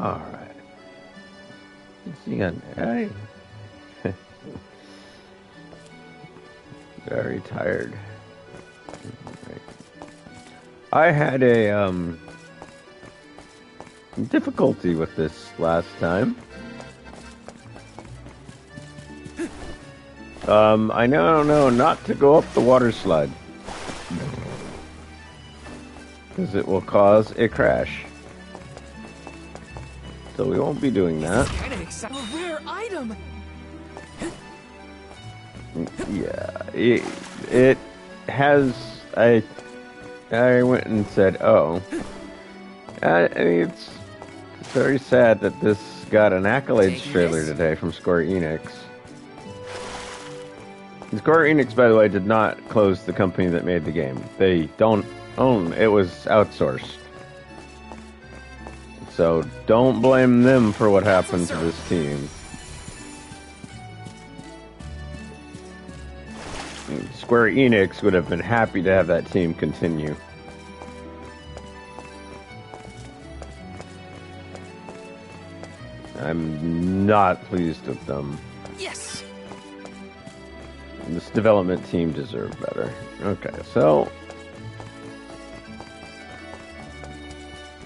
All right. See, I, very tired. I had a um difficulty with this last time. Um, I now know not to go up the water slide. Because it will cause a crash. So we won't be doing that. Kind of exciting. A rare item. Yeah, it, it has. I I went and said, "Oh, I, I mean, it's very sad that this got an accolades trailer today from Square Enix." Square Enix, by the way, did not close the company that made the game. They don't own. It was outsourced. So don't blame them for what happened to this team. Square Enix would have been happy to have that team continue. I'm not pleased with them. Yes. This development team deserved better. Okay, so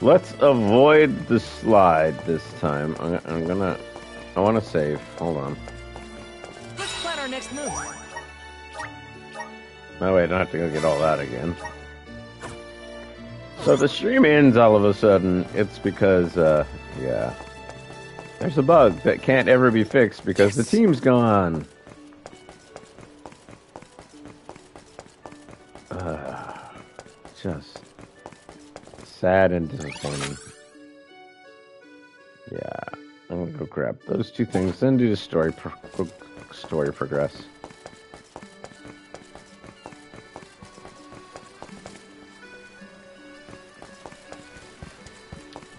let's avoid the slide this time. I'm, I'm gonna. I want to save. Hold on. Let's plan our next move. Oh way I don't have to go get all that again. So the stream ends all of a sudden. It's because, uh, yeah, there's a bug that can't ever be fixed because the team's gone. Uh, just sad and disappointing. Yeah, I'm gonna go grab those two things, then do the story pro- story progress.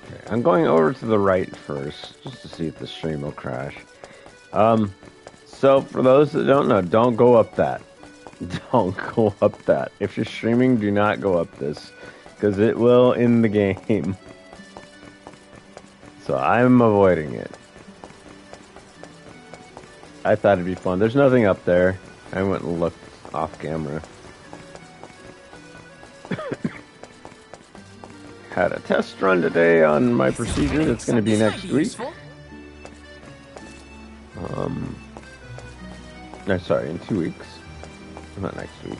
Okay, I'm going over to the right first, just to see if the stream will crash. Um, so for those that don't know, don't go up that. Don't go up that. If you're streaming, do not go up this, because it will end the game. So I'm avoiding it. I thought it'd be fun. There's nothing up there. I went and looked off camera. Had a test run today on my procedure that's going to be next week. Um, no, sorry, in two weeks. Not next week.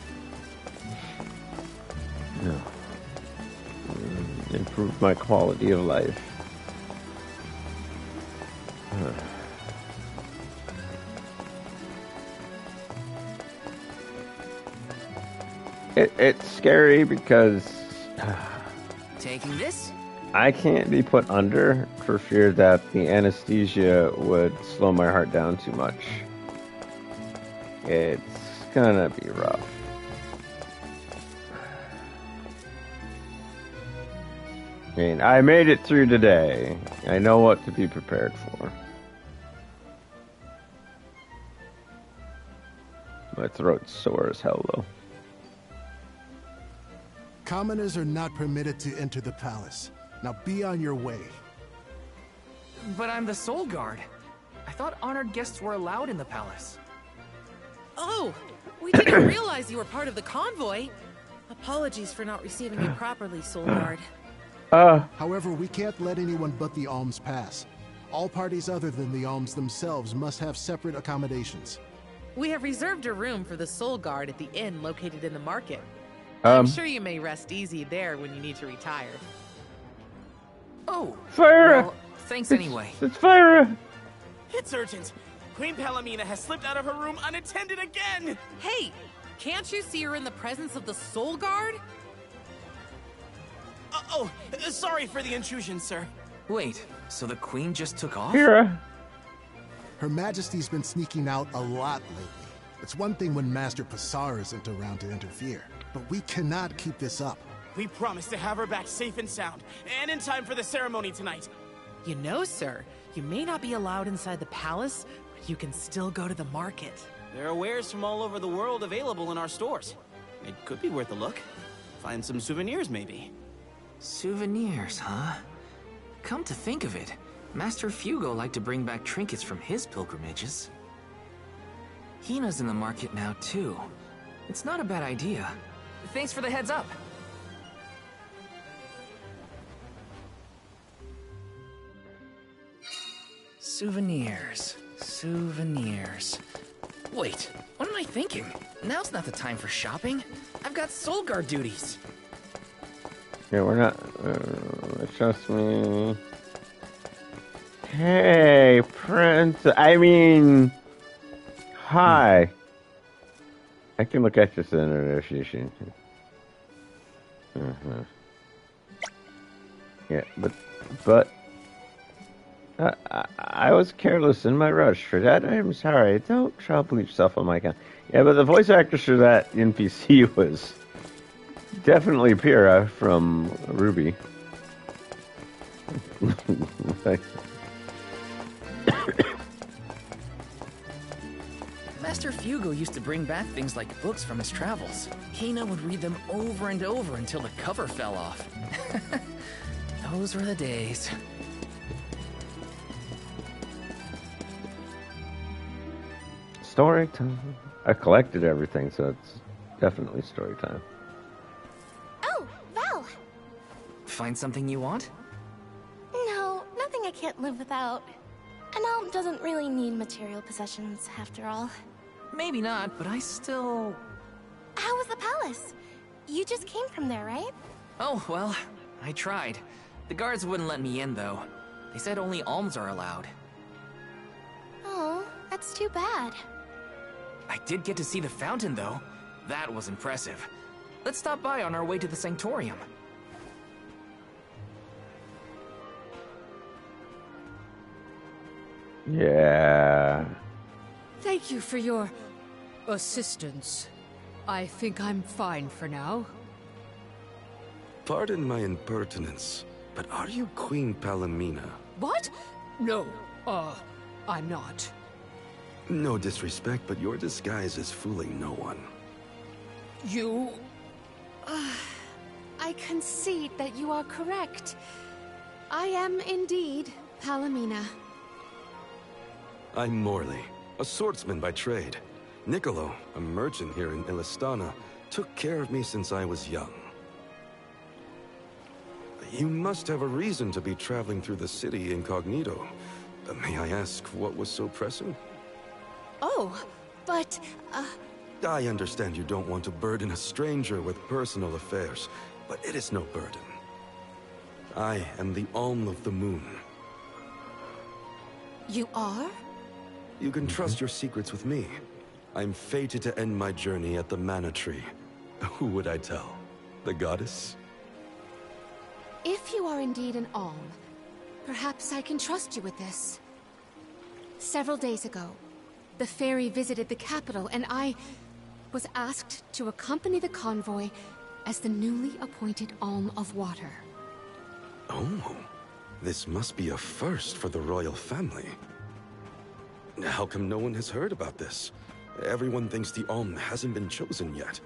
Improve my quality of life. Huh. It, it's scary because Taking this? I can't be put under for fear that the anesthesia would slow my heart down too much. It's gonna be rough. I mean, I made it through today. I know what to be prepared for. My throat's sore as hell, though. Commoners are not permitted to enter the palace. Now be on your way. But I'm the Soul Guard. I thought honored guests were allowed in the palace. Oh, we didn't realize you were part of the convoy. Apologies for not receiving you properly, Soul Guard. Uh, However, we can't let anyone but the alms pass. All parties other than the alms themselves must have separate accommodations. We have reserved a room for the Soul Guard at the inn located in the market. um, I'm sure you may rest easy there when you need to retire. Oh, Fire! well, thanks anyway. It's fire! It's urgent. Queen Palamena has slipped out of her room unattended again. Hey, can't you see her in the presence of the Soul Guard? Oh, uh, sorry for the intrusion, sir. Wait, so the queen just took off? Kira. Her Majesty's been sneaking out a lot lately. It's one thing when Master Passar isn't around to interfere, but we cannot keep this up. We promise to have her back safe and sound, and in time for the ceremony tonight. You know, sir, you may not be allowed inside the palace, but you can still go to the market. There are wares from all over the world available in our stores. It could be worth a look. Find some souvenirs, maybe. Souvenirs, huh? Come to think of it, Master Fugo liked to bring back trinkets from his pilgrimages. Hina's in the market now, too. It's not a bad idea. Thanks for the heads up. Souvenirs. Souvenirs. Wait, what am I thinking? Now's not the time for shopping. I've got Soul Guard duties. Yeah, we're not. Uh, trust me. Hey, Prince. I mean, hi. I can look at this in a negotiation. Uh-huh. Yeah, but, but, uh, I, I was careless in my rush. For that, I'm sorry. Don't trouble yourself on my account. Yeah, but the voice actress for that NPC was definitely Pyrrha from RWBY. Master Fugo used to bring back things like books from his travels. Hina would read them over and over until the cover fell off. Those were the days. Story time. I collected everything, so it's definitely story time. Find something you want? No, nothing I can't live without. An elm doesn't really need material possessions, after all. Maybe not, but I still... How was the palace? You just came from there, right? Oh, well, I tried. The guards wouldn't let me in, though. They said only alms are allowed. Oh, that's too bad. I did get to see the fountain, though. That was impressive. Let's stop by on our way to the Sanctorium. Yeah. Thank you for your assistance. I think I'm fine for now. Pardon my impertinence, but are you Queen Palamena? What? No, uh, I'm not. No disrespect, but your disguise is fooling no one. You. Uh, I concede that you are correct. I am indeed Palamena. I'm Morley, a swordsman by trade. Niccolo, a merchant here in Illystana, took care of me since I was young. You must have a reason to be traveling through the city incognito. May I ask what was so pressing? Oh, but, uh, I understand you don't want to burden a stranger with personal affairs, but it is no burden. I am the Alm of the Moon. you are? You can trust your secrets with me. I'm fated to end my journey at the Mana Tree. Who would I tell? The goddess? If you are indeed an Alm, perhaps I can trust you with this. Several days ago, the fairy visited the capital, and I was asked to accompany the convoy as the newly appointed Alm of Water. Oh, this must be a first for the royal family. How come no one has heard about this? Everyone thinks the Alm hasn't been chosen yet.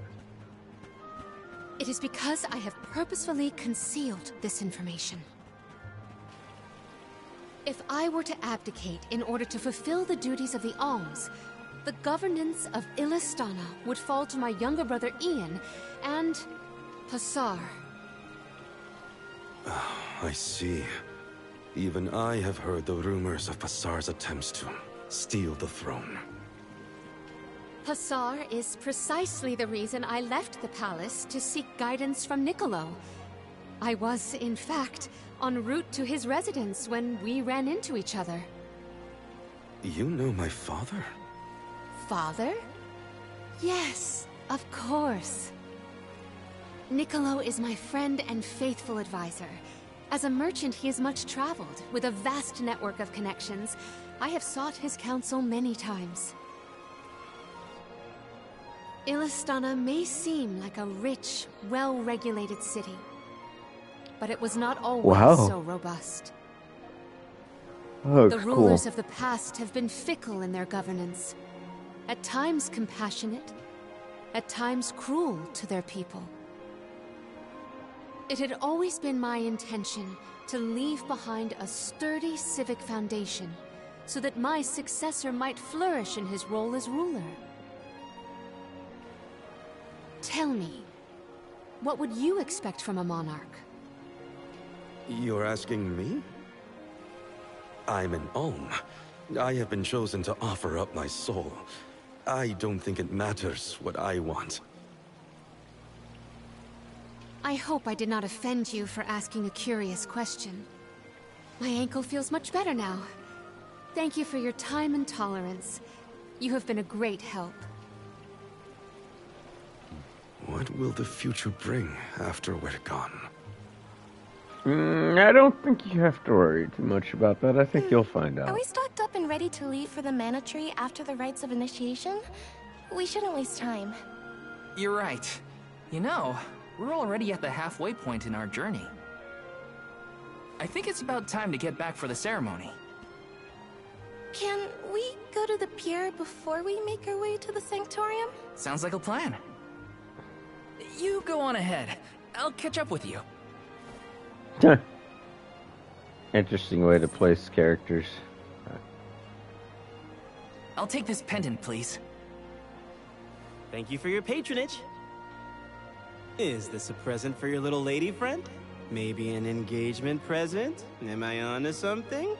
It is because I have purposefully concealed this information. If I were to abdicate in order to fulfill the duties of the alms, the governance of Illystana would fall to my younger brother Ian and Passar. Ah, I see. Even I have heard the rumors of Passar's attempts to steal the throne. Passar is precisely the reason I left the palace to seek guidance from Niccolo. I was, in fact, en route to his residence when we ran into each other. You know my father? Father? Yes, of course. Niccolo is my friend and faithful advisor. As a merchant, he is much traveled, with a vast network of connections. I have sought his counsel many times. Illystana may seem like a rich, well-regulated city, but it was not always Wow. so robust. Oh, The cool. rulers of the past have been fickle in their governance. At times compassionate, at times cruel to their people. It had always been my intention to leave behind a sturdy civic foundation so that my successor might flourish in his role as ruler. Tell me, what would you expect from a monarch? You're asking me? I'm an Alm. I have been chosen to offer up my soul. I don't think it matters what I want. I hope I did not offend you for asking a curious question. My ankle feels much better now. Thank you for your time and tolerance. You have been a great help. What will the future bring after we're gone? Mm, I don't think you have to worry too much about that. I think you'll find out. Are we stocked up and ready to leave for the Mana Tree after the rites of initiation? We shouldn't waste time. You're right. You know, we're already at the halfway point in our journey. I think it's about time to get back for the ceremony. Can we go to the pier before we make our way to the Sanctorium? Sounds like a plan. You go on ahead. I'll catch up with you. Interesting way to place characters. I'll take this pendant, please. Thank you for your patronage. Is this a present for your little lady friend? Maybe an engagement present? Am I on onto something?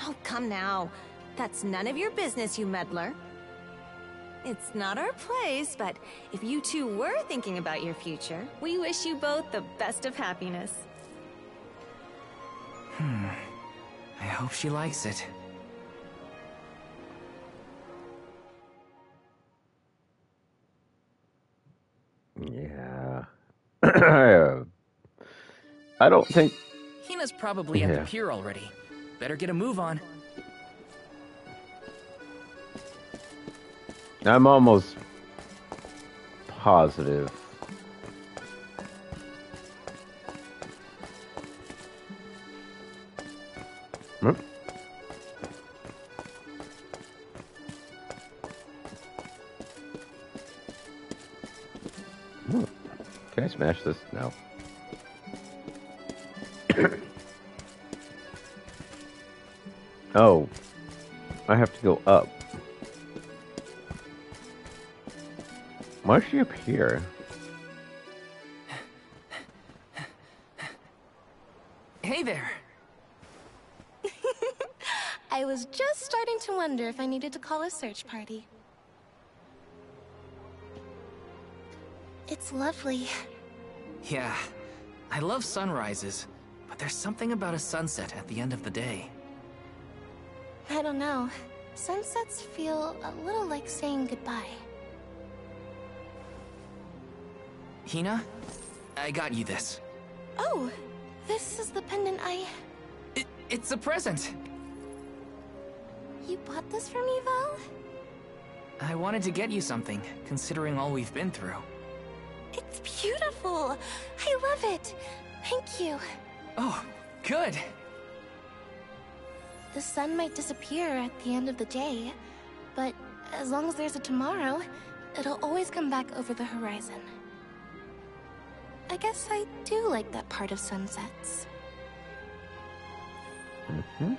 Oh, come now. That's none of your business, you meddler. It's not our place, but if you two were thinking about your future, we wish you both the best of happiness. Hmm. I hope she likes it. Yeah. I don't think. Hina's probably at Yeah. the pier already. Better get a move on. I'm almost positive. Hmm? Hmm. Can I smash this? No. Oh. I have to go up. Why is she up here? Hey there. I was just starting to wonder if I needed to call a search party. It's lovely. Yeah, I love sunrises, but there's something about a sunset at the end of the day. I don't know. Sunsets feel a little like saying goodbye. Hina, I got you this. Oh, this is the pendant I... It, it's a present. You bought this for me, Val? I wanted to get you something, considering all we've been through. It's beautiful. I love it. Thank you. Oh, good. The sun might disappear at the end of the day, but as long as there's a tomorrow, it'll always come back over the horizon. I guess I do like that part of sunsets. Mm-hmm.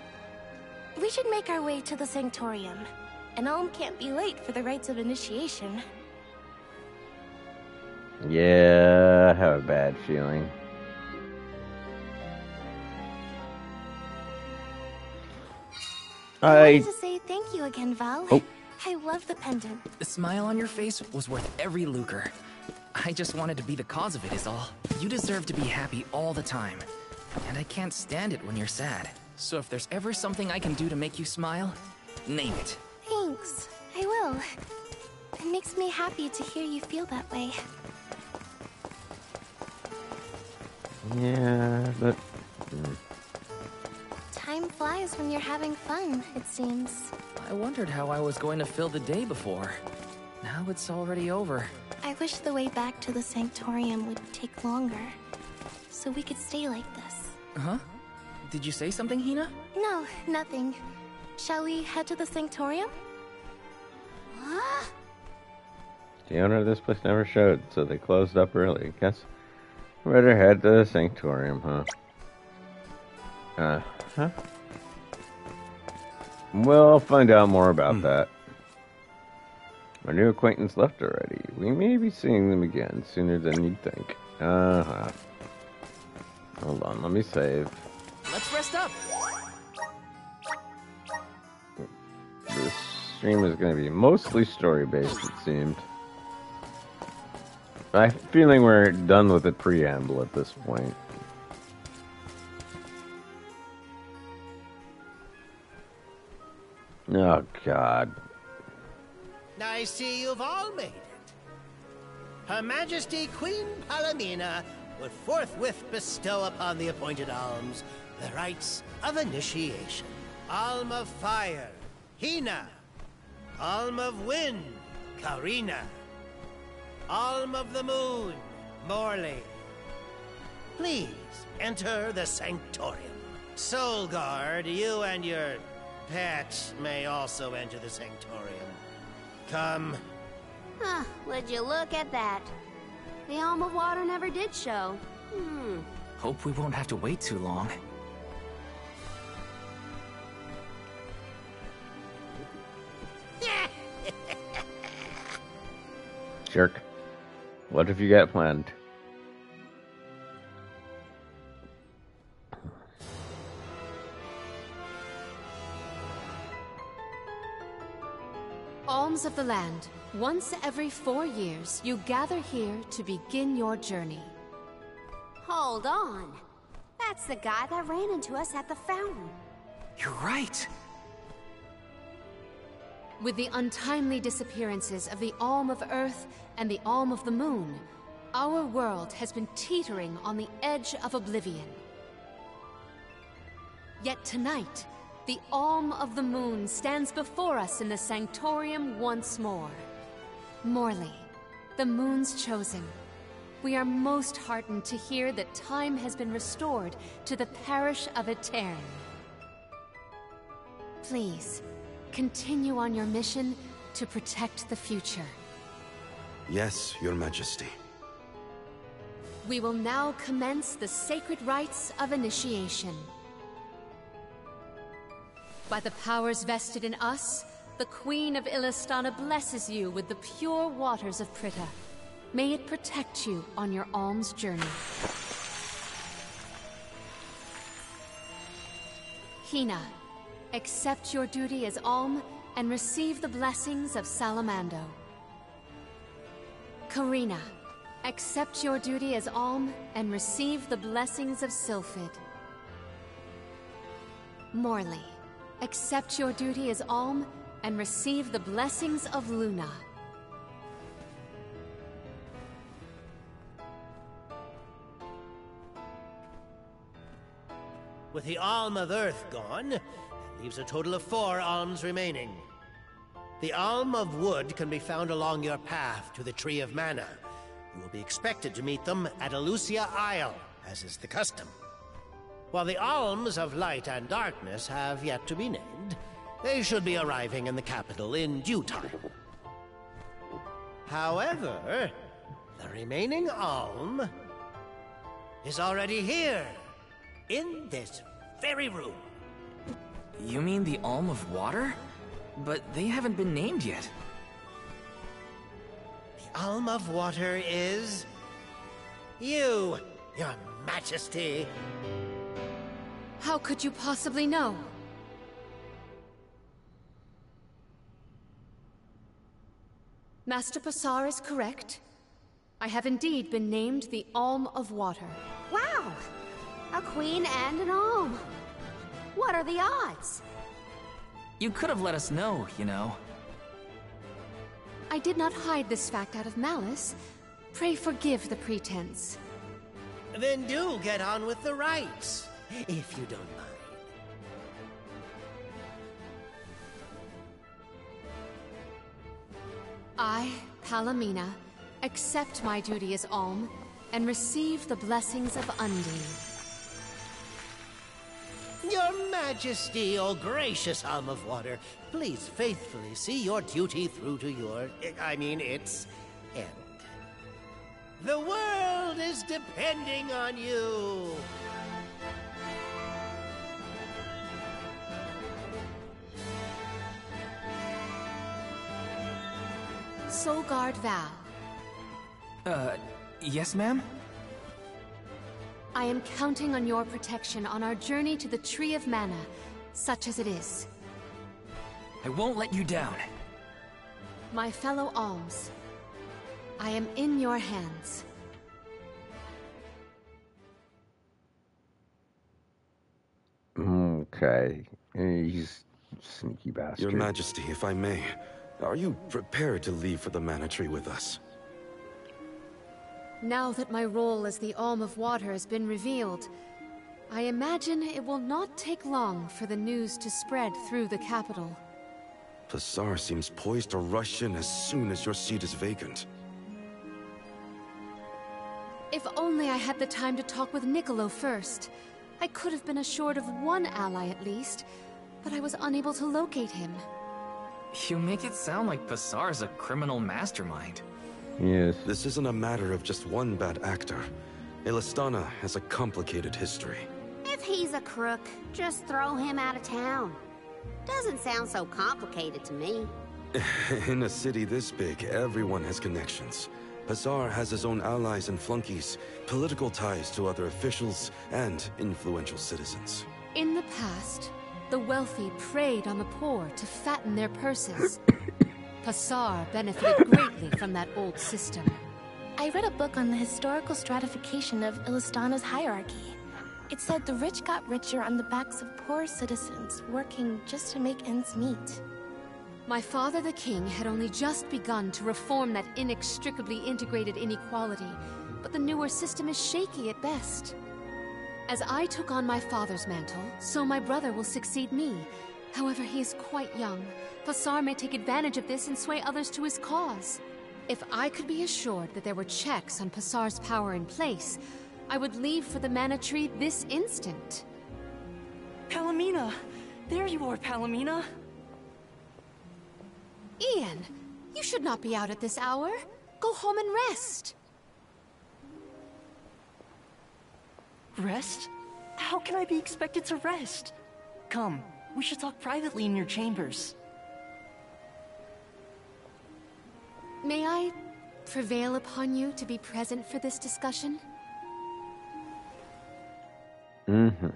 We should make our way to the Sanctorium. An Elm can't be late for the rites of initiation. Yeah, I have a bad feeling. I I wanted to say thank you again, Val. Oh. I love the pendant. The smile on your face was worth every lucre. I just wanted to be the cause of it is all. You deserve to be happy all the time. And I can't stand it when you're sad. So if there's ever something I can do to make you smile, name it. Thanks. I will. It makes me happy to hear you feel that way. yeah, but mm, Time flies when you're having fun, it seems. I wondered how I was going to fill the day before. Now it's already over. I wish the way back to the Sanctorium would take longer. So we could stay like this. Huh? Did you say something, Hina? No, nothing. Shall we head to the Sanctorium? What? the owner of this place never showed, so they closed up early. Guess we better head to the sanctorium, huh? Uh huh. We'll find out more about that. Our new acquaintance left already. We may be seeing them again sooner than you'd think. Uh huh. Hold on, let me save. Let's rest up. This stream is going to be mostly story based, it seemed. I have a feeling we're done with the preamble at this point. Oh, God. I see you've all made it. Her Majesty Queen Palamena would forthwith bestow upon the appointed alms the rites of initiation. Alm of Fire, Hina. Alm of Wind, Careena. Alm of the Moon, Morley. Please enter the Sanctorium. Soul Guard, you and your pet may also enter the Sanctorium. Come. Huh, would you look at that? The Alm of Water never did show. Hmm. Hope we won't have to wait too long. Jerk. What have you got planned? Alms of the land. Once every four years, you gather here to begin your journey. Hold on. That's the guy that ran into us at the fountain. You're right. With the untimely disappearances of the Alm of Earth and the Alm of the Moon, our world has been teetering on the edge of oblivion. Yet tonight, the Alm of the Moon stands before us in the Sanctorium once more. Morley, the Moon's chosen. We are most heartened to hear that time has been restored to the parish of Etern. Please, continue on your mission to protect the future. Yes, Your Majesty. We will now commence the sacred rites of initiation. By the powers vested in us, the Queen of Illystana blesses you with the pure waters of Prita. May it protect you on your alms journey. Hina, accept your duty as alm and receive the blessings of Salamando. Careena, accept your duty as alm and receive the blessings of Sylphid. Morley, accept your duty as alm and receive the blessings of Luna. With the Alm of Earth gone, that leaves a total of four alms remaining. The Alm of Wood can be found along your path to the Tree of Mana. You will be expected to meet them at Elusia Isle, as is the custom. While the Alms of Light and Darkness have yet to be named, they should be arriving in the capital in due time. However, the remaining Alm is already here, in this very room. You mean the Alm of Water? But they haven't been named yet. The Alm of Water is... you, your majesty. How could you possibly know? Master Passar is correct. I have indeed been named the Alm of Water. Wow! A queen and an alm. What are the odds? You could have let us know, you know. I did not hide this fact out of malice. Pray forgive the pretense. Then do get on with the rites, if you don't mind. I, Palamena, accept my duty as Alm and receive the blessings of Undine. Your Majesty, O gracious Alm of Water, please faithfully see your duty through to your, I mean, its end. The world is depending on you. Soul Guard Val. Uh, yes, ma'am? I am counting on your protection on our journey to the Tree of Mana, such as it is. I won't let you down. My fellow alms, I am in your hands. Okay. He's sneaky bastard. Your Majesty, if I may, are you prepared to leave for the Mana Tree with us? Now that my role as the Alm of Water has been revealed, I imagine it will not take long for the news to spread through the capital. Pasar seems poised to rush in as soon as your seat is vacant. If only I had the time to talk with Niccolo first. I could have been assured of one ally at least, but I was unable to locate him. You make it sound like Pasar's a criminal mastermind. Yes. This isn't a matter of just one bad actor. Illystana has a complicated history. If he's a crook, just throw him out of town. Doesn't sound so complicated to me. In a city this big, everyone has connections. Pasar has his own allies and flunkies, political ties to other officials, and influential citizens. In the past, the wealthy preyed on the poor to fatten their purses. Pasar benefited greatly from that old system. I read a book on the historical stratification of Illystana's hierarchy. It said the rich got richer on the backs of poor citizens working just to make ends meet. My father the king had only just begun to reform that inextricably integrated inequality, but the newer system is shaky at best. As I took on my father's mantle, so my brother will succeed me. However, he is quite young. Pasar may take advantage of this and sway others to his cause. If I could be assured that there were checks on Pasar's power in place, I would leave for the Mana Tree this instant. Palamena! There you are, Palamena! Ian, you should not be out at this hour. Go home and rest. Rest? How can I be expected to rest? Come, we should talk privately in your chambers. May I prevail upon you to be present for this discussion? Mm-hmm.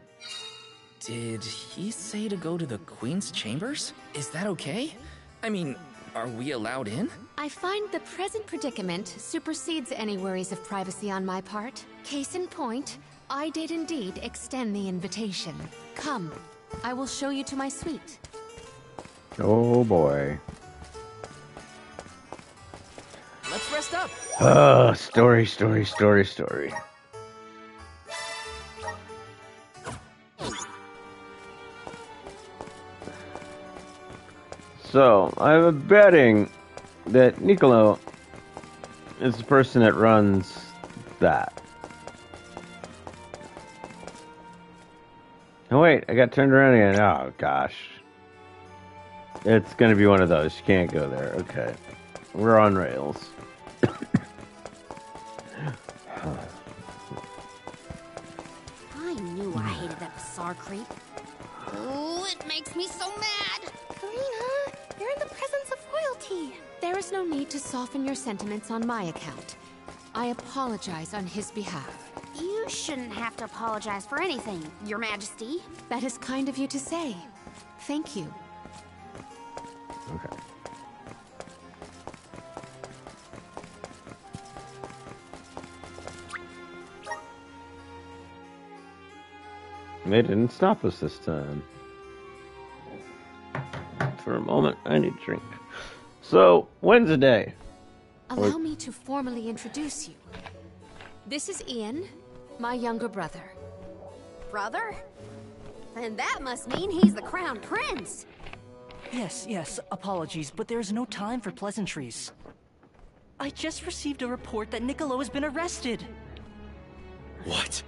Did he say to go to the Queen's chambers? Is that okay? I mean, are we allowed in? I find the present predicament supersedes any worries of privacy on my part. Case in point, I did indeed extend the invitation. Come, I will show you to my suite. Oh boy. Let's rest up. Oh, story, story, story, story. So, I'm a betting that Niccolo is the person that runs that. Oh wait, I got turned around again. Oh gosh. It's gonna be one of those. You can't go there. Okay. We're on rails. I knew I hated that bizarre creep. Oh, it makes me so mad! Careena, you're in the presence of royalty. There is no need to soften your sentiments on my account. I apologize on his behalf. You shouldn't have to apologize for anything, Your Majesty. That is kind of you to say. Thank you. Okay. They didn't stop us this time. For a moment, I need a drink. So, Wednesday. Allow me to formally introduce you. This is Ian, my younger brother. Brother? Then that must mean he's the crown prince. Yes, yes, apologies, but there's no time for pleasantries. I just received a report that Niccolo has been arrested. What?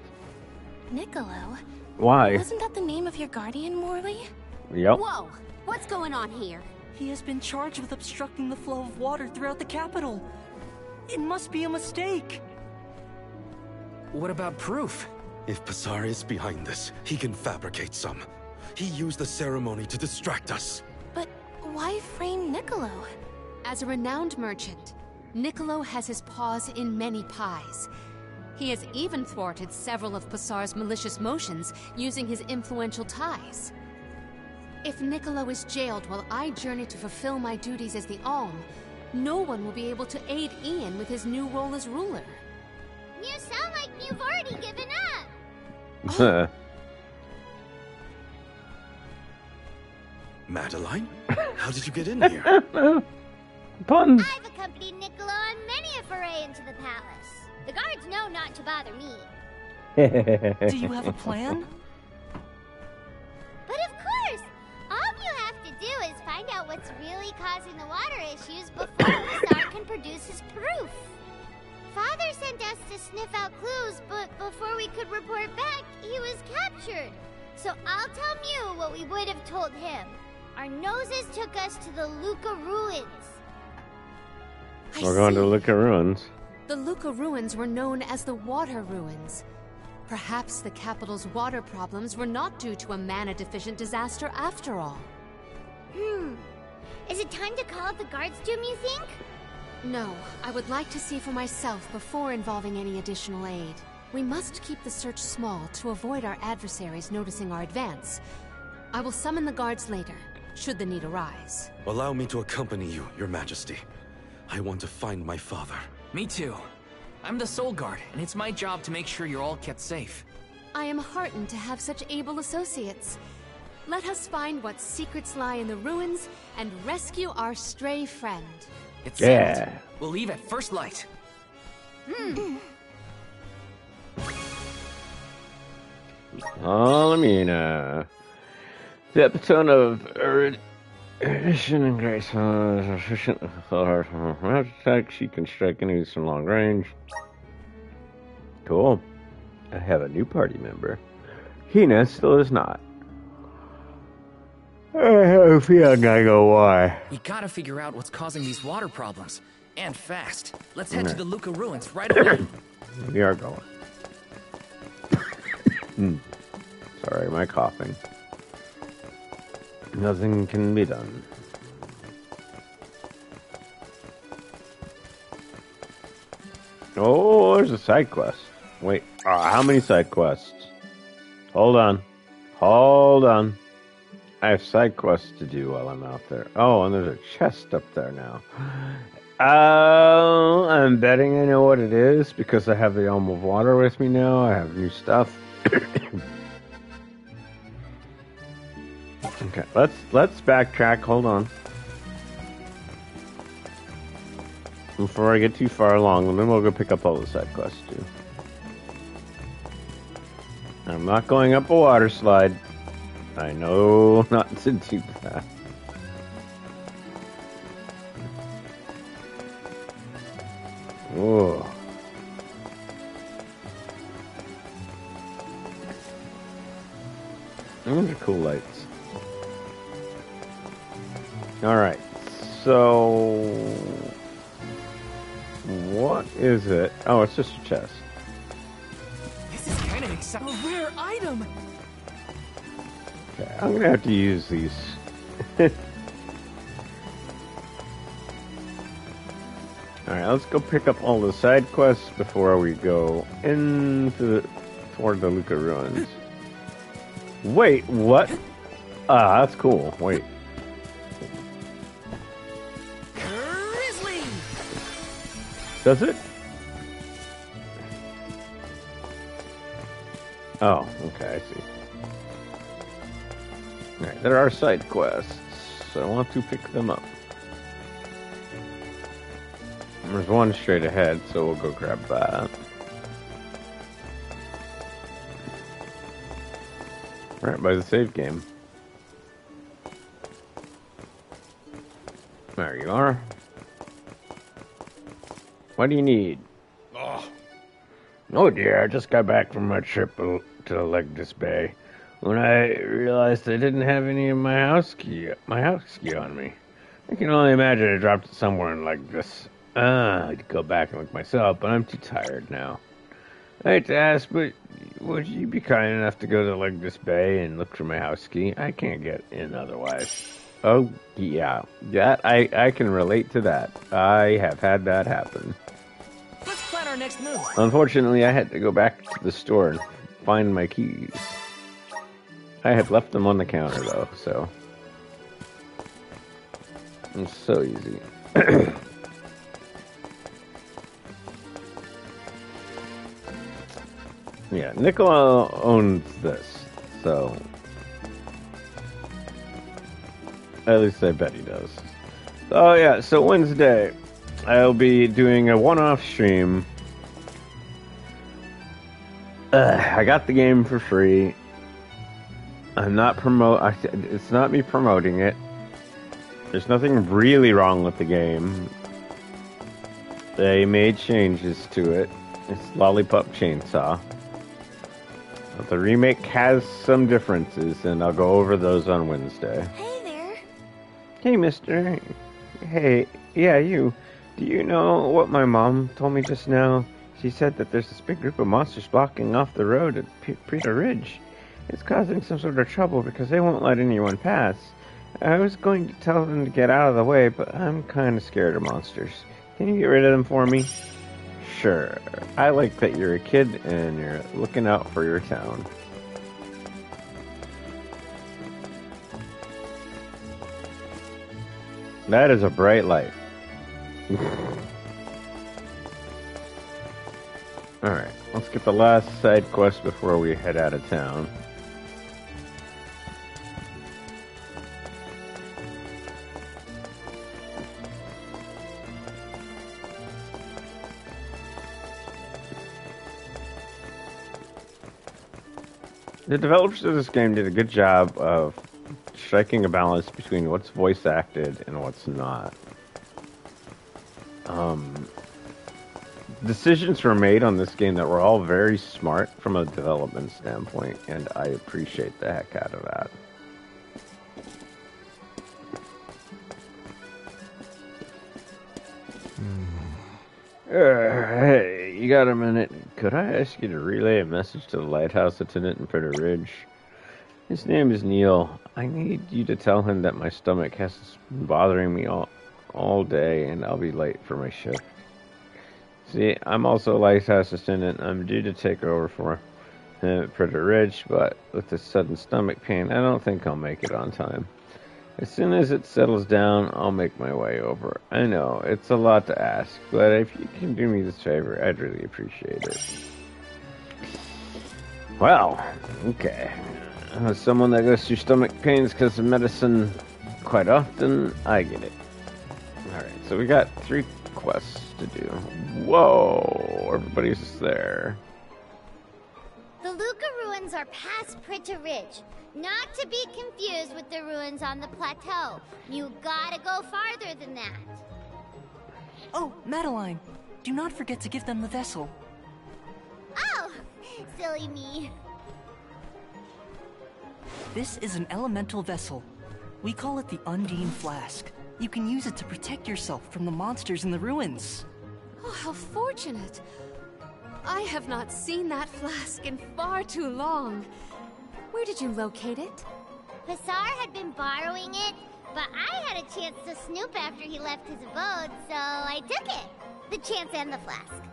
Niccolo? Why? Wasn't that the name of your guardian, Morley? Yep. Whoa, what's going on here? He has been charged with obstructing the flow of water throughout the capital. It must be a mistake. What about proof? If Pasar is behind this, he can fabricate some. He used the ceremony to distract us. But why frame Niccolo? As a renowned merchant, Niccolo has his paws in many pies. He has even thwarted several of Passar's malicious motions using his influential ties. If Niccolo is jailed while I journey to fulfill my duties as the Alm, no one will be able to aid Ian with his new role as ruler. You sound like you've already given up. Madeline? How did you get in here? Puns. I've accompanied Niccolo on many a foray into the palace. The guards know not to bother me. Do you have a plan? But of course! All you have to do is find out what's really causing the water issues before Passar can produce his proof. Father sent us to sniff out clues, but before we could report back, he was captured. So I'll tell Mew what we would have told him. Our noses took us to the Luca ruins. I We're going to see. look at ruins. The Luca ruins were known as the Water Ruins. Perhaps the capital's water problems were not due to a mana deficient disaster after all. Hmm. Is it time to call up the guards, Doom, you think? No, I would like to see for myself before involving any additional aid. We must keep the search small to avoid our adversaries noticing our advance. I will summon the guards later, should the need arise. Allow me to accompany you, Your Majesty. I want to find my father. Me too. I'm the Soul Guard, and it's my job to make sure you're all kept safe. I am heartened to have such able associates. Let us find what secrets lie in the ruins and rescue our stray friend. It's Yeah. settled. We'll leave at first light. Alamina. The epitome of erudition and grace. uh, Sufficient attack. She can strike enemies from long range. Cool. I have a new party member. Hina still is not. I have a feeling I know why. We gotta figure out what's causing these water problems. And fast. Let's head to the Luca ruins right away. We are going. Hmm. Sorry, my coughing. Nothing can be done. Oh, there's a side quest. Wait, uh, how many side quests? Hold on. Hold on. I have side quests to do while I'm out there. Oh, and there's a chest up there now. Uh, I'm betting I know what it is because I have the Elm of Water with me now. I have new stuff. okay, let's let's backtrack. Hold on. Before I get too far along, then we'll go pick up all the side quests too. I'm not going up a water slide. I know not to do that. Whoa. Those are cool lights. Alright, so. What is it? Oh, it's just a chest. this is kind of exciting. A rare item! I'm gonna have to use these. Alright, let's go pick up all the side quests before we go into the, toward the Luca ruins. Wait, what? Ah, that's cool. Wait. Does it? Oh, okay, I see. Alright, there are side quests, so I want to pick them up. There's one straight ahead, so we'll go grab that. Right by the save game. There you are. What do you need? Oh, Oh dear, I just got back from my trip to Legdus Bay when I realized I didn't have any of my house key, my house key on me. I can only imagine I dropped it somewhere in Legdus. Ah, I'd go back and look myself, but I'm too tired now. I hate to ask, but would you be kind enough to go to Legdus Bay and look for my house key? I can't get in otherwise. Oh yeah, that I I can relate to that. I have had that happen. Let's plan our next move. Unfortunately, I had to go back to the store and find my keys. I had left them on the counter though, so it's so easy. yeah, Niccolo owns this, so at least I bet he does. Oh yeah, so Wednesday I'll be doing a one-off stream. I got the game for free. I'm not promote. I, it's not me promoting it. There's nothing really wrong with the game. They made changes to it. It's Lollipop Chainsaw. But the remake has some differences, and I'll go over those on Wednesday. Hey there. Hey, mister. Hey, yeah, you. Do you know what my mom told me just now? She said that there's this big group of monsters blocking off the road at P- Preta Ridge. It's causing some sort of trouble because they won't let anyone pass. I was going to tell them to get out of the way, but I'm kind of scared of monsters. Can you get rid of them for me? Sure. I like that you're a kid and you're looking out for your town. That is a bright light. Alright, let's get the last side quest before we head out of town. The developers of this game did a good job of striking a balance between what's voice acted and what's not. Um, decisions were made on this game that were all very smart from a development standpoint, and I appreciate the heck out of that. Uh, hey, you got a minute? Could I ask you to relay a message to the lighthouse attendant in Pritter Ridge? His name is Neil. I need you to tell him that my stomach has been bothering me all, all day and I'll be late for my shift. See, I'm also a lighthouse attendant. I'm due to take over for him at Ridge, but with this sudden stomach pain, I don't think I'll make it on time. As soon as it settles down, I'll make my way over. I know, it's a lot to ask, but if you can do me this favor, I'd really appreciate it. Well, okay. As someone that goes through stomach pains because of medicine quite often, I get it. Alright, so we got three quests to do. Whoa, everybody's there. The Luca ruins are past Prita Ridge. Not to be confused with the ruins on the plateau. You gotta go farther than that. Oh, Madeline, do not forget to give them the vessel. Oh, silly me. This is an elemental vessel. We call it the Undine Flask. You can use it to protect yourself from the monsters in the ruins. Oh, how fortunate. I have not seen that flask in far too long. Where did you locate it? Passar had been borrowing it, but I had a chance to snoop after he left his abode, so I took it. The chance and the flask.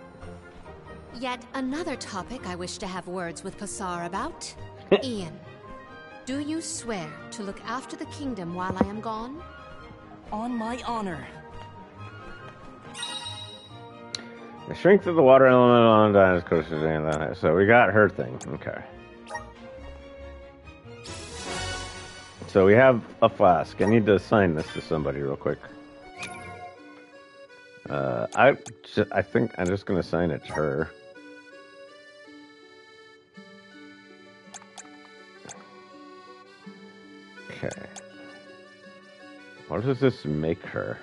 Yet another topic I wish to have words with Passar about. Ian, do you swear to look after the kingdom while I am gone? On my honor. The strength of the water element on Dinah's coast is that. So we got her thing. Okay. So we have a flask. I need to assign this to somebody real quick. Uh, I, I think I'm just gonna assign it to her. Okay. What does this make her?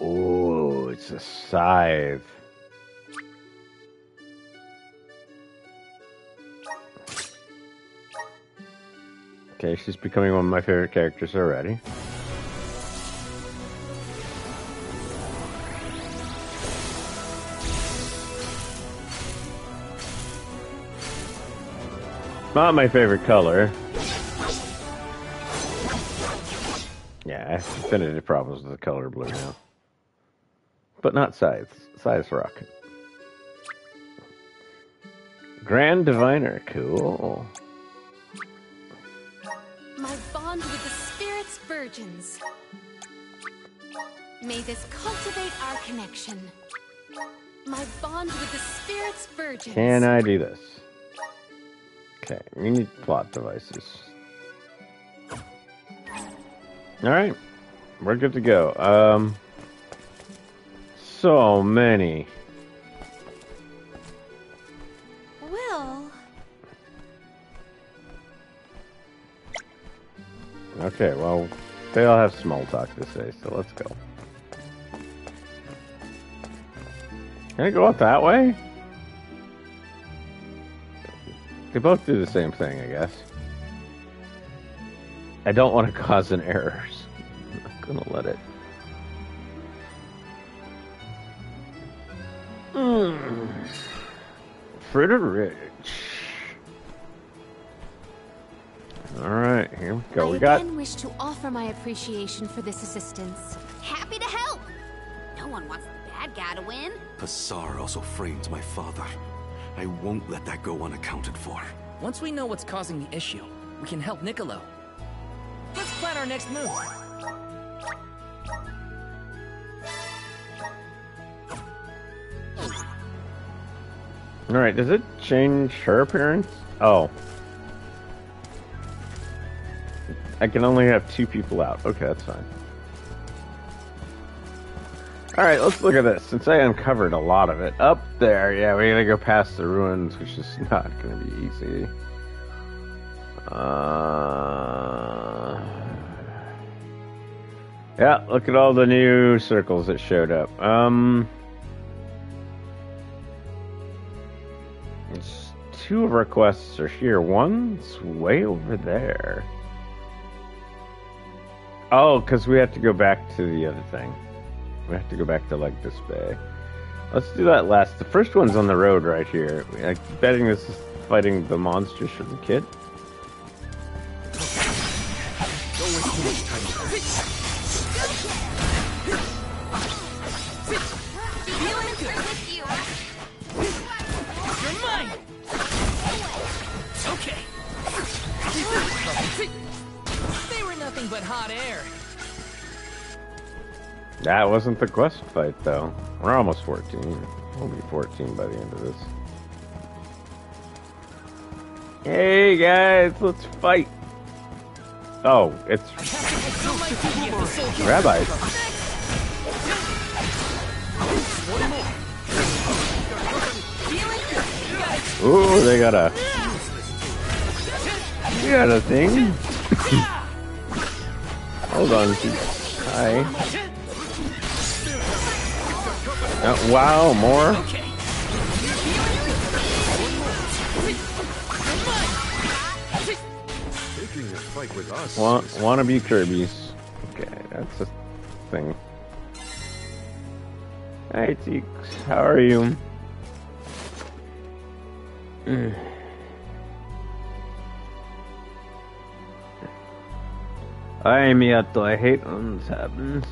Oh, it's a scythe. Okay, she's becoming one of my favorite characters already. Not my favorite color. Yeah, I have definitive problems with the color blue now. But not size. Size rock. Grand Diviner, cool. Virgins. May this cultivate our connection. My bond with the spirits virgins. Can I do this? Okay, we need plot devices. Alright, we're good to go. Um, so many. Okay, well, they all have small talk to say, so let's go. Can I go out that way? They both do the same thing, I guess. I don't want to cause an error. so I'm not gonna let it. Mm. Fritter Ridge. Alright, here we go. I We got again wish to offer my appreciation for this assistance. Happy to help. No one wants the bad guy to win. Passar also framed my father. I won't let that go unaccounted for. Once we know what's causing the issue, we can help Niccolo. Let's plan our next move. Alright, does it change her appearance? Oh. I can only have two people out. Okay, that's fine. Alright, let's look at this. Since I uncovered a lot of it. Up there, yeah, we gotta go past the ruins, which is not gonna be easy. Uh... Yeah, look at all the new circles that showed up. Um... It's two of our quests are here. One's way over there. Oh, because we have to go back to the other thing. We have to go back to like this bay. Let's do that last. The first one's on the road right here. I'm betting this is fighting the monsters from the kid. Wasn't the quest fight though. We're almost 14. We'll be 14 by the end of this. Hey guys, let's fight. Oh, it's Rabite. Ooh, they got a. You got a thing. Hold on. Hi. Uh, wow, more. Is- wanna be Kirby's. Okay, that's a thing. Hey Teeks, how are you? Hi Miyato, I hate when this happens.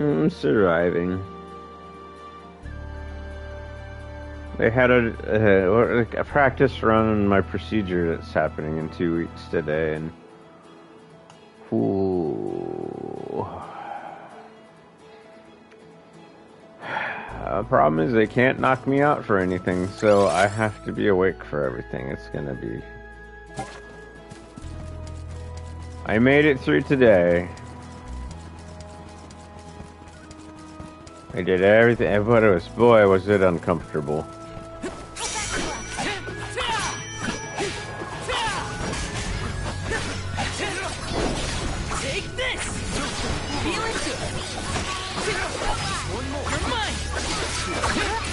I'm surviving. They had a, a, a practice run on my procedure that's happening in two weeks today, and ooh. Uh, problem is they can't knock me out for anything, so I have to be awake for everything. It's gonna be. I made it through today. I did everything, but it was boy was it uncomfortable. Take this! Feeling good. One more. Mine.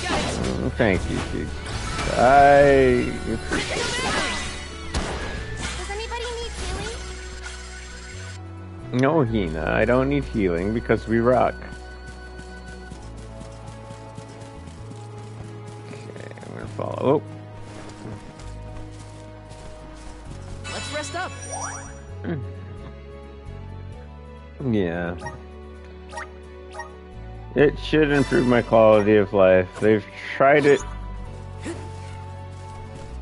Got it. Mm, Thank you, Teeks. I Does anybody need healing? no Hinna. I don't need healing because we rock. It should improve my quality of life. They've tried it.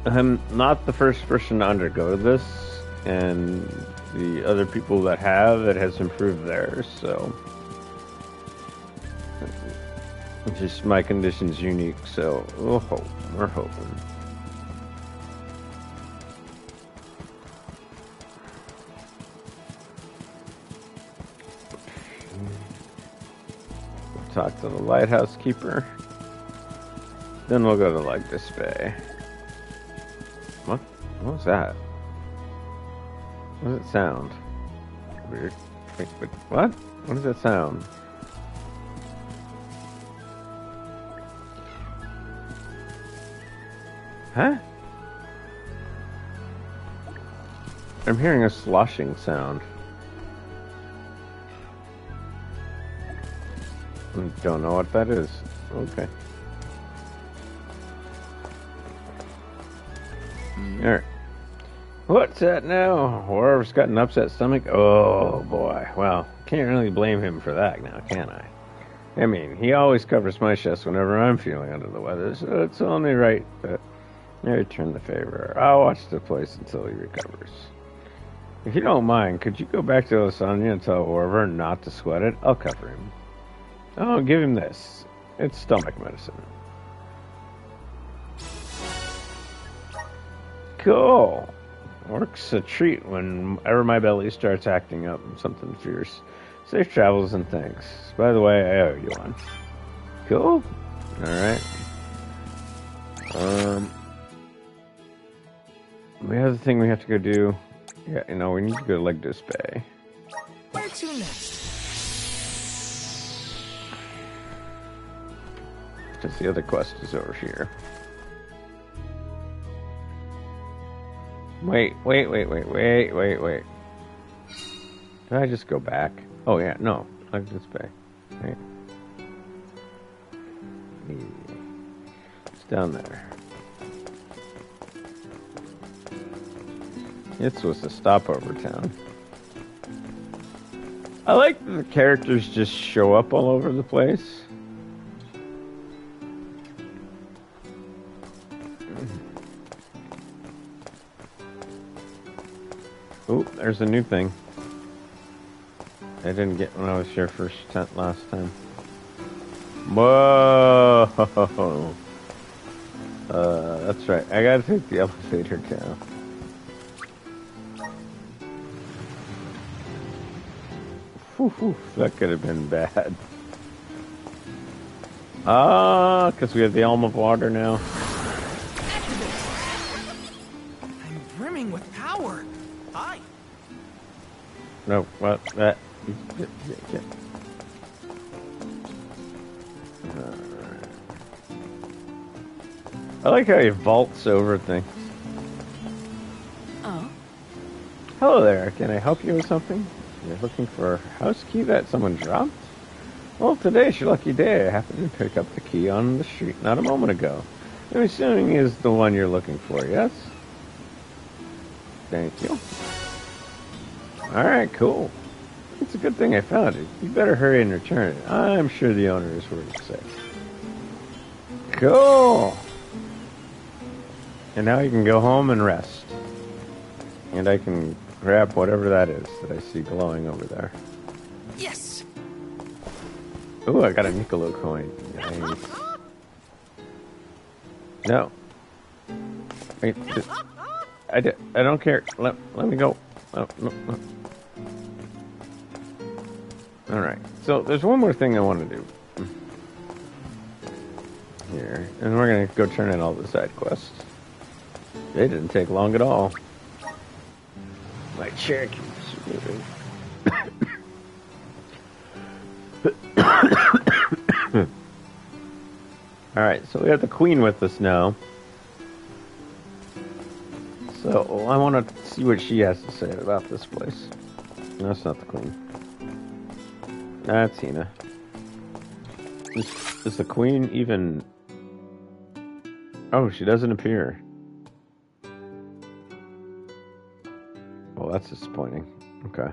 I'm not the first person to undergo this, and the other people that have, it has improved theirs, so. Just my condition's unique, so we'll hope. We're hoping. Talk to the lighthouse keeper. Then we'll go to Legdus Bay. What? What was that? What does it sound? Weird. Wait, wait, what? What does that sound? Huh? I'm hearing a sloshing sound. Don't know what that is. Okay. Hmm. Alright. What's that now? Whoever's got an upset stomach? Oh boy. Well, can't really blame him for that now, can I? I mean, he always covers my chest whenever I'm feeling under the weather, so it's only right that I return the favor. I'll watch the place until he recovers. If you don't mind, could you go back to Lasagna and tell whoever not to sweat it? I'll cover him. Oh, give him this. It's stomach medicine. Cool. Works a treat whenever my belly starts acting up something fierce. Safe travels and thanks. By the way, I owe you one. Cool. Alright. Um, we have the thing we have to go do. Yeah, you know, we need to go to Legdus Bay. Where to next? Because the other quest is over here. Wait, wait, wait, wait, wait, wait, wait. Did I just go back? Oh yeah, no. Legdus Bay. Right. It's down there. This was a stopover town. I like that the characters just show up all over the place. Oh, there's a new thing. I didn't get when I was here first last time. Whoa! Uh, that's right. I gotta take the elevator down. Whew, that could have been bad. Ah, because we have the Alm of Water now. No, what? That. I like how he vaults over things. Oh. Hello there. Can I help you with something? You're looking for a house key that someone dropped? Well, today's your lucky day. I happened to pick up the key on the street not a moment ago. I'm assuming is the one you're looking for, yes? Thank you. Alright, cool. It's a good thing I found it. You better hurry and return it. I'm sure the owner is worried sick. Cool. And now you can go home and rest. And I can grab whatever that is that I see glowing over there. Yes. Ooh, I got a Niccolo coin. Nice. No. I, di- I don't care. Let, let me go. Oh, no, no. Alright, so there's one more thing I want to do. Here. And we're to go turn in all the side quests. They didn't take long at all. My chair keeps moving. Alright, so we have the queen with us now. So I want to see what she has to say about this place. That's not the queen. That's Hinna. Is, is the queen even... Oh, she doesn't appear. Well, that's disappointing. Okay.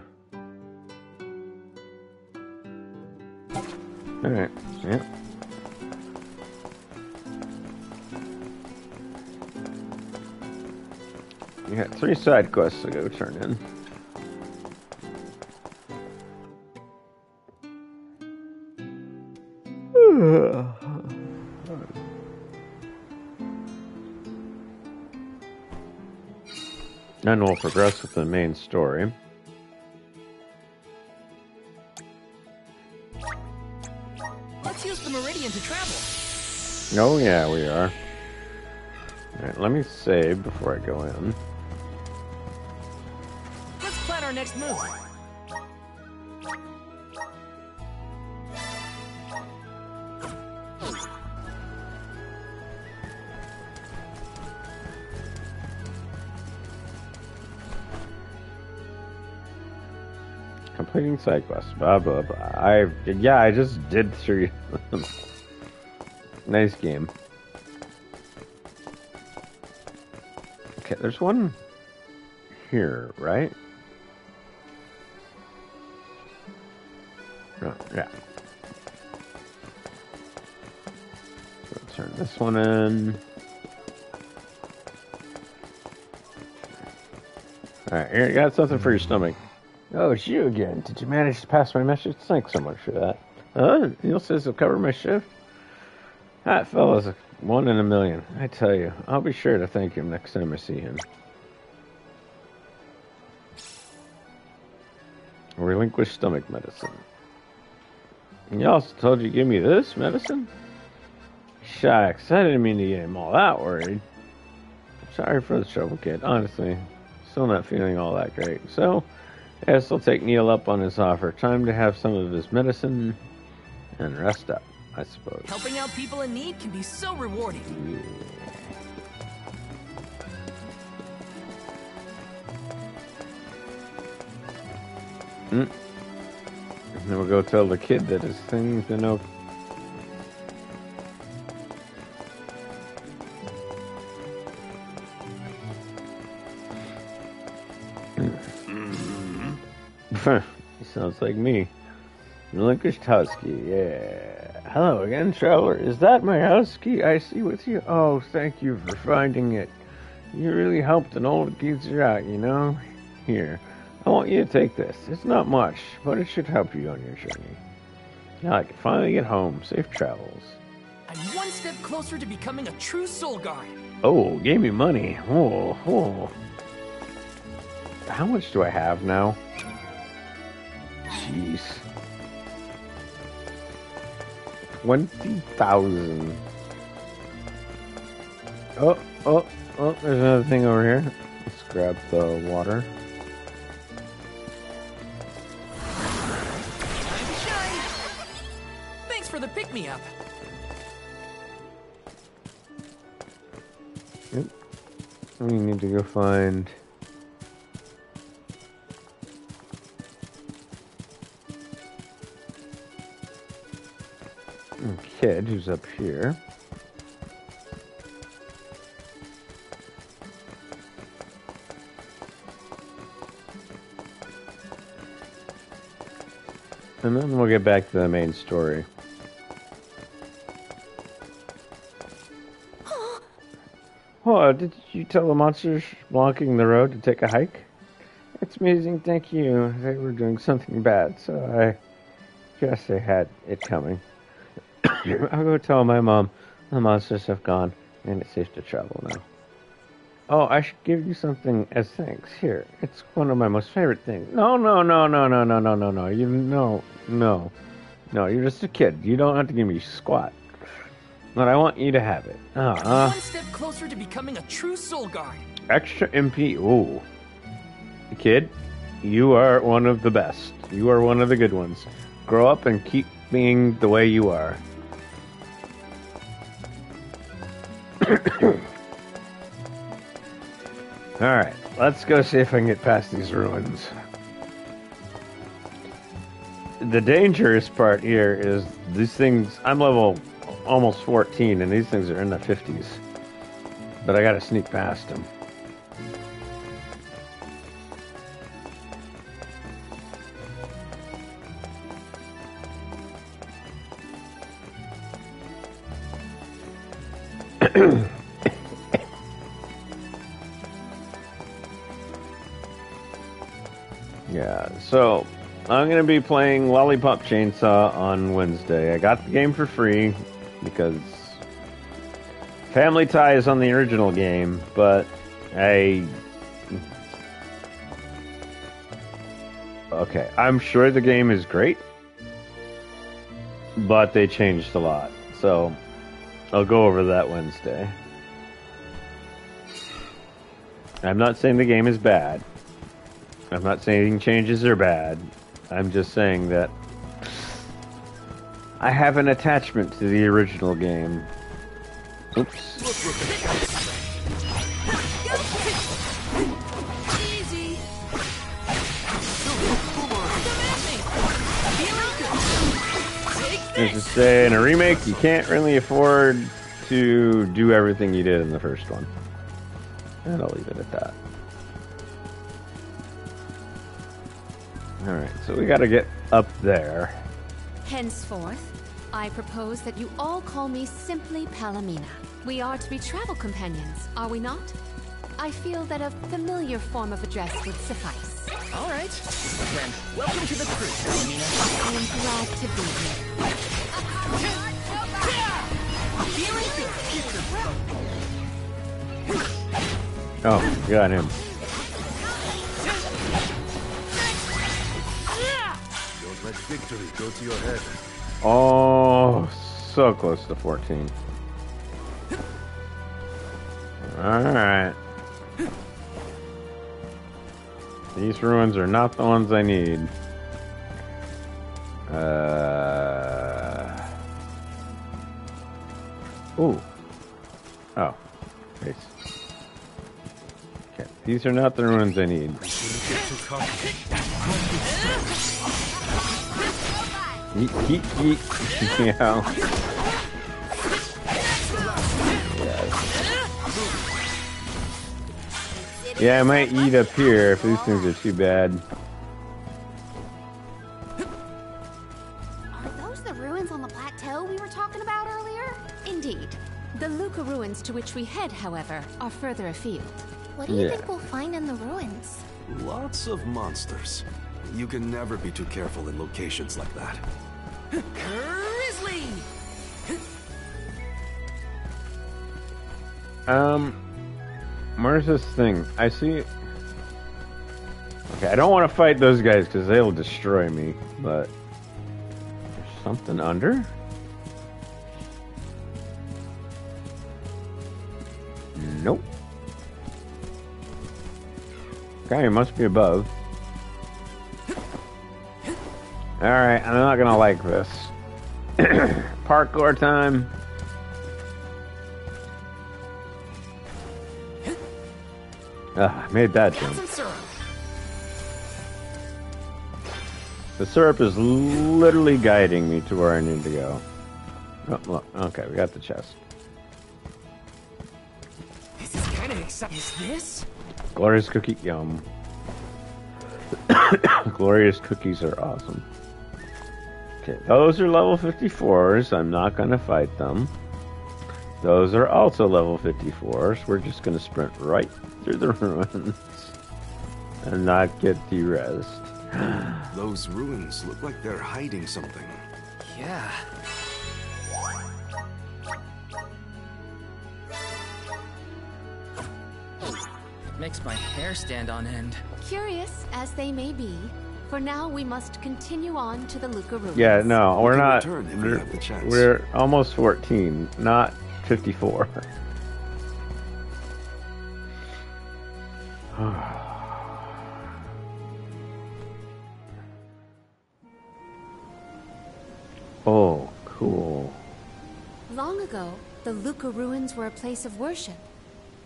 Alright, yeah. You got three side quests to go turn in. Then we'll progress with the main story. Let's use the Meridian to travel. Oh yeah, we are. Alright, let me save before I go in. Let's plan our next move. Side quests, blah blah blah. I yeah, I just did three. nice game. Okay, there's one here, right? Oh, yeah. So turn this one in. Alright, here, you got something for your stomach. Oh, it's you again. Did you manage to pass my message? Thanks so much for that. Huh? Neil says he'll cover my shift? That fellow's a one in a million. I tell you, I'll be sure to thank him next time I see him. Relinquish stomach medicine. He also told you to give me this medicine? Shucks, I didn't mean to get him all that worried. Sorry for the trouble, kid. Honestly, still not feeling all that great. So, Yes, I'll take Neil up on his offer. Time to have some of his medicine and rest up, I suppose. Helping out people in need can be so rewarding. Mm. Then we'll go tell the kid that his thing's been he sounds like me. Relinquished House Key, yeah. Hello again, traveler. Is that my house key I see with you? Oh, thank you for finding it. You really helped an old geezer out, you know? Here, I want you to take this. It's not much, but it should help you on your journey. Now I can finally get home. Safe travels. I'm one step closer to becoming a true soul guard. Oh, gave me money. Oh, oh. How much do I have now? Jeez. 20,000. Oh, oh, oh, there's another thing over here. Let's grab the water. Time to shine. Thanks for the pick me up. Yep. We need to go find. Who's up here. And then we'll get back to the main story. Oh, did you tell the monsters blocking the road to take a hike? It's amazing, thank you. They were doing something bad, so I guess they had it coming. I'll go tell my mom the monsters have gone and it's safe to travel now. Oh, I should give you something as thanks. Here, it's one of my most favorite things. No, no, no, no, no, no, no, no, no. You no, no, no. You're just a kid. You don't have to give me squat. But I want you to have it. Uh, one step closer to becoming a true soul guard. extra MP. Ooh, kid, you are one of the best. You are one of the good ones. Grow up and keep being the way you are. All right, let's go see if I can get past these ruins. The dangerous part here is these things. I'm level almost 14, and these things are in the 50s. But I gotta sneak past them. I'm gonna be playing Lollipop Chainsaw on Wednesday. I got the game for free because Family Tie is on the original game, but I. Okay, I'm sure the game is great, but they changed a lot. So I'll go over that Wednesday. I'm not saying the game is bad. I'm not saying changes are bad. I'm just saying that I have an attachment to the original game. Oops. As to say, in a remake, you can't really afford to do everything you did in the first one. And I'll leave it at that. Alright, so we gotta get up there. Henceforth, I propose that you all call me simply Palamena. We are to be travel companions, are we not? I feel that a familiar form of address would suffice. All right. Then, welcome to the crew, Palamena. I am glad to be here. Oh, got him. Go to your head. Oh, so close to 14. Alright. These ruins are not the ones I need. Uh. Ooh. Oh. Nice. Okay. These are not the ruins I need. Yeet, yeet, yeet. yeah. Yes. Yeah, I might eat up here if these things are too bad. Are those the ruins on the plateau we were talking about earlier? Indeed. The Luca ruins to which we head, however, are further afield. What do you Yeah. think we'll find in the ruins? Lots of monsters. You can never be too careful in locations like that. Grizzly! Um, where's this thing? I see. Okay, I don't want to fight those guys because they'll destroy me. But there's something under. Nope. Okay, it must be above. Alright, I'm not gonna like this. Parkour time. Ah, I made that jump. Syrup. The syrup is literally guiding me to where I need to go. Oh, look. Okay, we got the chest. This is kind of exciting. Is this? Glorious cookie, yum. Glorious cookies are awesome. Okay, those are level 54s. I'm not going to fight them. Those are also level 54s. We're just going to sprint right through the ruins and not get de-rezzed. Those ruins look like they're hiding something. Yeah. Makes my hair stand on end. Curious as they may be, for now we must continue on to the Luca ruins. Yeah, no, we're can not. we We're, have the chance. we're almost 14, not 54. oh, cool. Long ago, the Luca ruins were a place of worship.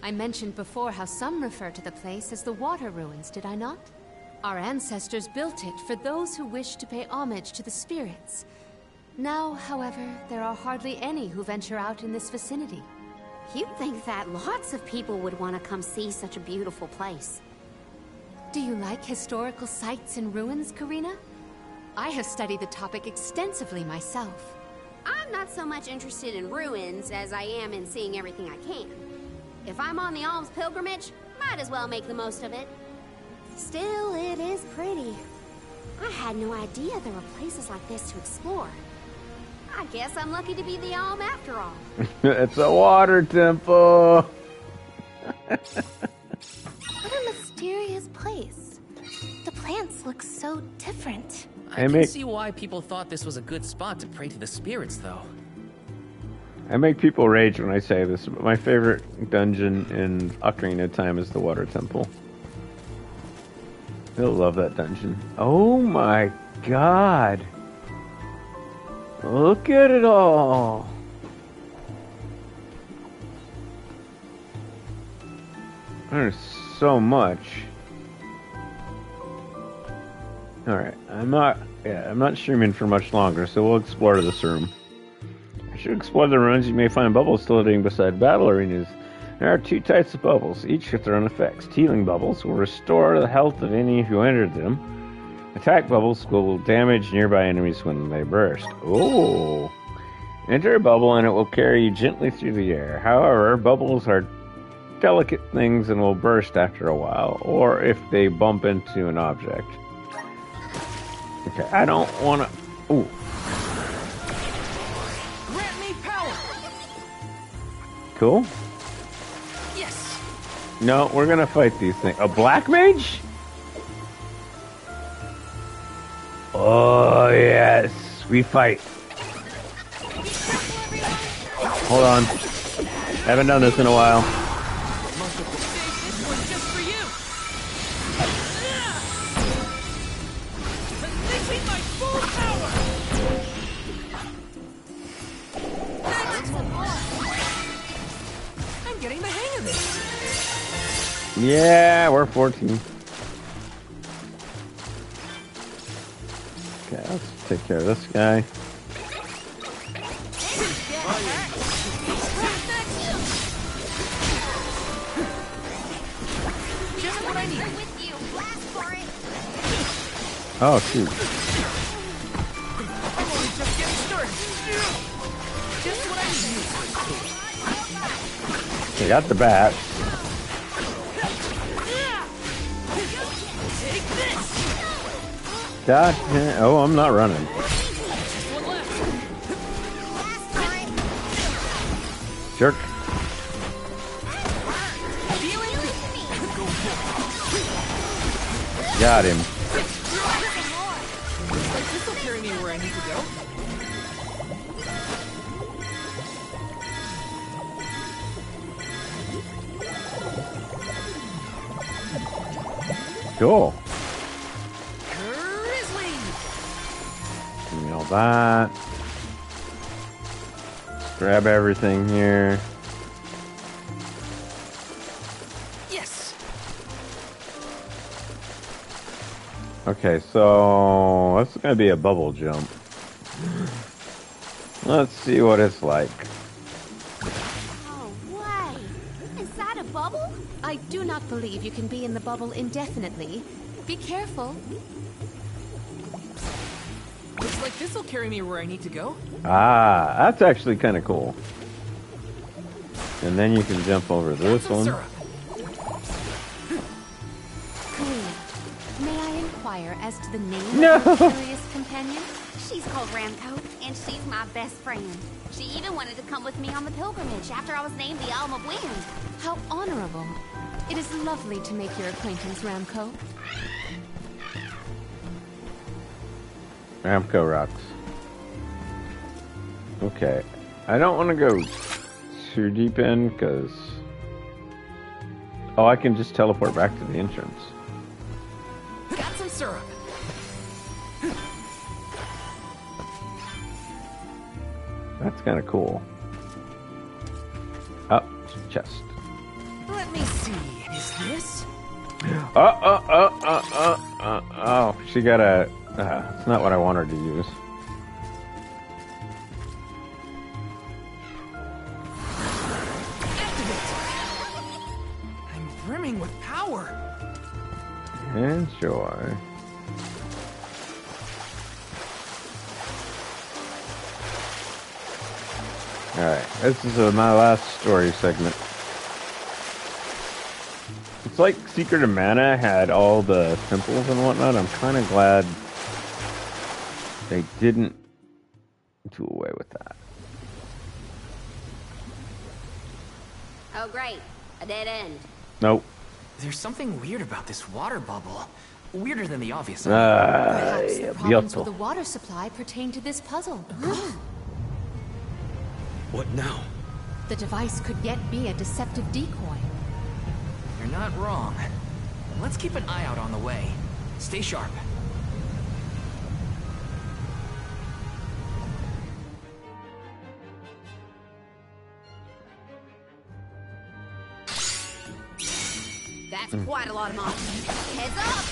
I mentioned before how some refer to the place as the Water Ruins, did I not? Our ancestors built it for those who wished to pay homage to the spirits. Now, however, there are hardly any who venture out in this vicinity. You'd think that lots of people would want to come see such a beautiful place. Do you like historical sites and ruins, Careena? I have studied the topic extensively myself. I'm not so much interested in ruins as I am in seeing everything I can. If I'm on the alms pilgrimage, might as well make the most of it. Still, it is pretty. I had no idea there were places like this to explore. I guess I'm lucky to be the alm after all. it's a water temple. What a mysterious place. The plants look so different. I Hey, can mate. see why people thought this was a good spot to pray to the spirits, though. I make people rage when I say this, but my favorite dungeon in Ocarina of Time is the Water Temple. They'll love that dungeon. Oh my god! Look at it all! There's so much. Alright, I'm not yeah, I'm not streaming for much longer, so we'll explore this room. As you explore the ruins, you may find bubbles still floating beside battle arenas. There are two types of bubbles, each with their own effects. Healing bubbles will restore the health of any who entered them. Attack bubbles will damage nearby enemies when they burst. Oh! Enter a bubble and it will carry you gently through the air. However, bubbles are delicate things and will burst after a while, or if they bump into an object. Okay, I don't want to. Ooh. Grant me power! Cool. No, we're gonna fight these things. A black mage? Oh yes, we fight. Hold on. Haven't done this in a while. Yeah, we're 14. Okay, let's take care of this guy. Oh shoot. Just got the bat. God Oh, I'm not running. Jerk. Got him. Looks that. Let's grab everything here. Yes! Okay, so that's gonna be a bubble jump. Let's see what it's like. Oh, way! Is that a bubble? I do not believe you can be in the bubble indefinitely. Be careful. Looks like this will carry me where I need to go. Ah, that's actually kind of cool. And then you can jump over this Some one. syrup. May I inquire as to the name No. of your curious companion? She's called Ramcoh, and she's my best friend. She even wanted to come with me on the pilgrimage after I was named the Alm of Wind. How honorable. It is lovely to make your acquaintance, Ramcoh. Ramcoh rocks. Okay, I don't want to go too deep in because oh, I can just teleport back to the entrance. Got some syrup. That's kind of cool. Up chest. Let me see. Is this? Oh, oh, oh, oh, oh, oh, oh. She got a. Uh, it's not what I wanted to use. Activate! I'm brimming with power. Enjoy. Alright, this is uh, my last story segment. It's like Secret of Mana had all the temples and whatnot. I'm kind of glad they didn't do away with that. Oh, great. A dead end. Nope. There's something weird about this water bubble. Weirder than the obvious. Ah, Perhaps yeah, the problems Bioto. with the water supply pertain to this puzzle. What now? the device could yet be a deceptive decoy. You're not wrong. Let's keep an eye out on the way. Stay sharp. That's quite a lot of monsters. Heads up!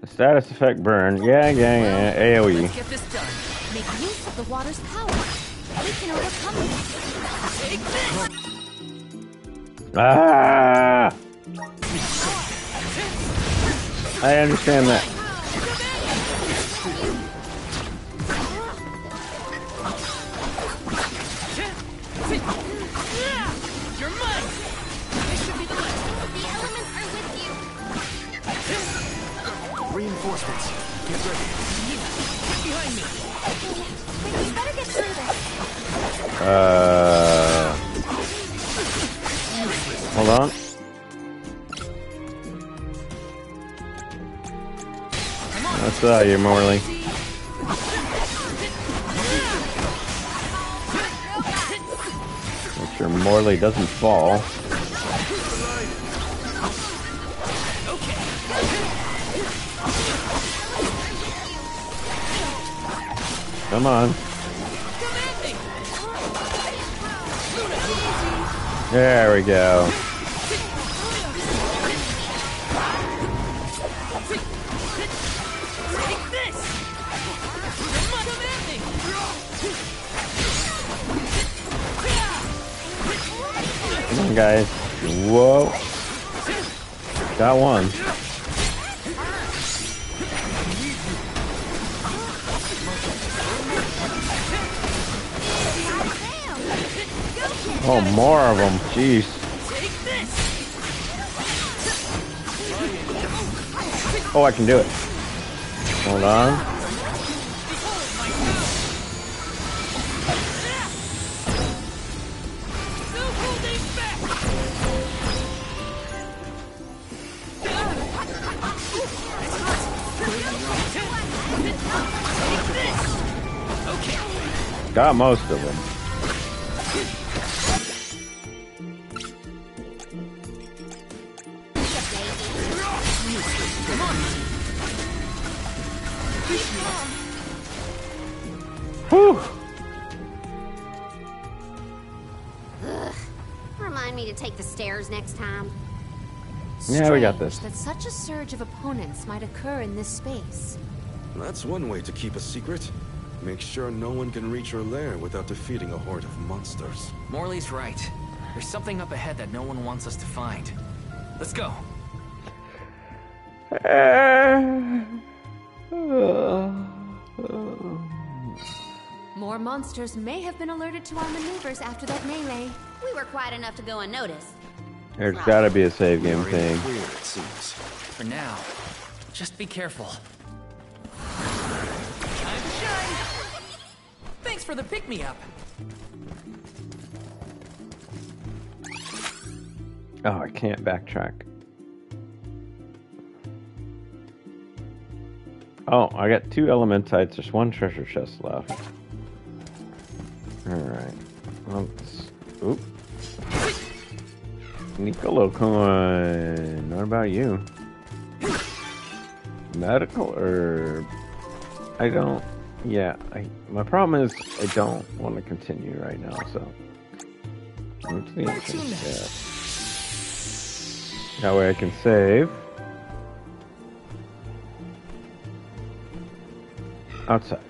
The status effect burn. Yeah, yeah, yeah. AoE. Let's get this done. Make use of the water's power. We can overcome it. Take this! Ah! I understand that. Reinforcements. Get ready. Get behind me! Better get through this. Uh, hold on. I saw you, Morley. Make sure Morley doesn't fall. Come on. There we go. Come on, guys. Whoa. Got one. Oh, more of them. Jeez. Oh, I can do it. Hold on. Got most of them. Yeah, we got this. That such a surge of opponents might occur in this space. That's one way to keep a secret. Make sure no one can reach your lair without defeating a horde of monsters. Morley's right. There's something up ahead that no one wants us to find. Let's go. More monsters may have been alerted to our maneuvers after that melee. We were quiet enough to go unnoticed. There's gotta be a save game We're in the thing. clear, it seems. For now, just be careful. Time to shine! Thanks for the pick-me-up. Oh, I can't backtrack. Oh, I got two elementites. There's one treasure chest left. Alright. Let's. Oop. Niccolo coin. What about you? Medical herb. I don't. Yeah, I. My problem is I don't want to continue right now. So. Go to the entrance. Yeah. That way I can save. Outside.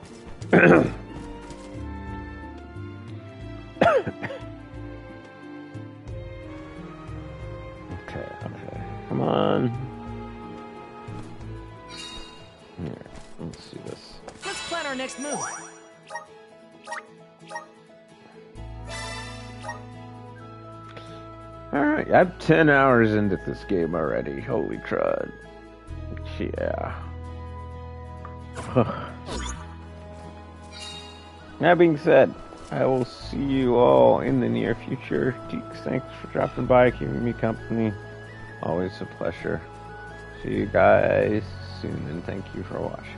Come on. Here, let's see this. Let's plan our next move. Alright, I'm 10 hours into this game already. Holy crud. Yeah. that being said, I will see you all in the near future. Deeks. thanks for dropping by, keeping me company. Always a pleasure. See you guys soon, and thank you for watching.